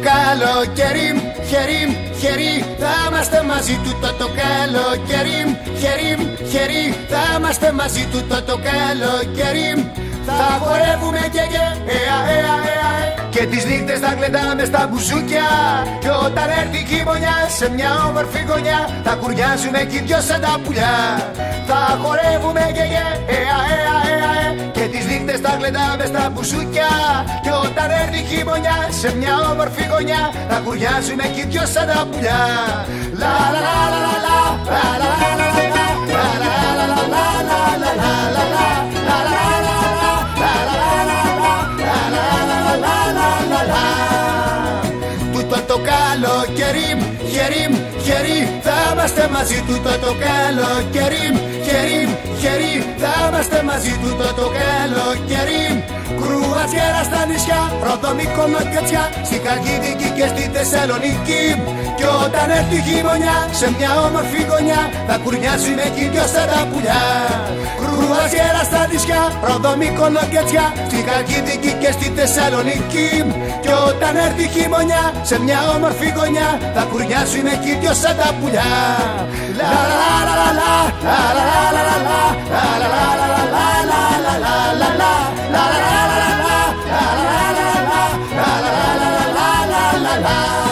το καλοκαίρι, χερί, χερί Θα είμαστε μαζί του το το καλοκαίρι, χερί, χερί Θα είμαστε μαζί του το το καλοκαίρι Θα χορεύουμε και και, ea, ea, ea, και τις νύχτες θα κλεντάμε στα μπουζούκια. Και όταν έρθει η χειμωνιά σε μια όμορφη γωνιά Θα κουριάζουμε εκεί δυο σαν τα πουλιά. Θα χορεύουμε και και, ea, ea, ea, και τις νύχτες θα κλεντάμε στα μπουζούκια Και όταν έρθει η χειμωνιά σε μια όμορφη γωνιά Θα κουριάζουμε εκεί δυο σαν τα πουλιά Λα λα λα λα λα λα λα λα λα λα λα λα λα λα λα λα Τούτο το καλοκαίρι, χερί, χερί Θα είμαστε μαζί τούτο το καλοκαίρι Χερί, χερί θα είμαστε μαζί του το, το καλοκαίρι Κρουαζιέρα στα νησιά, Ροδομικό Μακατσιά Στη Χαλκιδική και στη Θεσσαλονίκη Κι όταν έρθει η χειμωνιά, σε μια όμορφη γωνιά Θα κουρνιάσουν εκεί τα πουλιά Κρουαζιέρα στα νησιά, Ροδομικό Μακατσιά Στη Χαλκιδική και στη Θεσσαλονίκη Κι όταν έρθει η χειμωνιά, σε μια όμορφη γωνιά Θα εκεί τα πουλιά Λα λα λα λα λα λα λα λα la.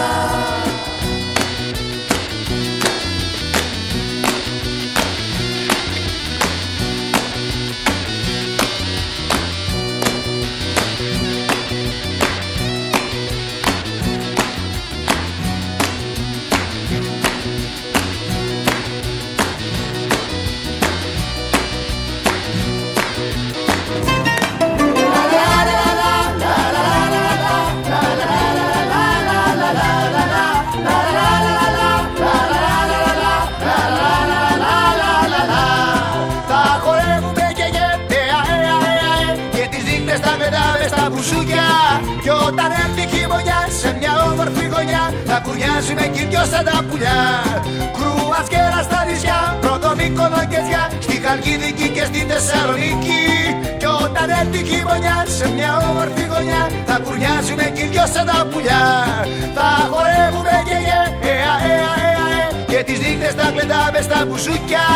Γωνιά Θα κουριάζουμε εκεί δυο σαν τα πουλιά. Κρουασκέρα στα νησιά, πρώτο Μύκονο και Ζιά Στη Χαλκιδική και στη Θεσσαλονίκη. Κι όταν έρθει η χειμωνιά σε μια όμορφη γωνιά Θα κουριάζουμε εκεί δυο σαν τα πουλιά. Θα χορεύουμε και γέντε και τις νύχτες τα κλεντάμε στα μπουζούκια.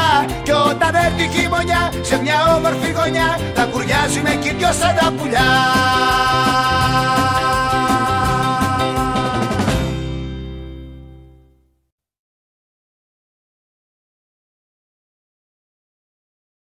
Και όταν έρθει η χειμωνιά σε μια όμορφη γωνιά Θα κουριάζουμε εκεί δυο σαν τα πουλιά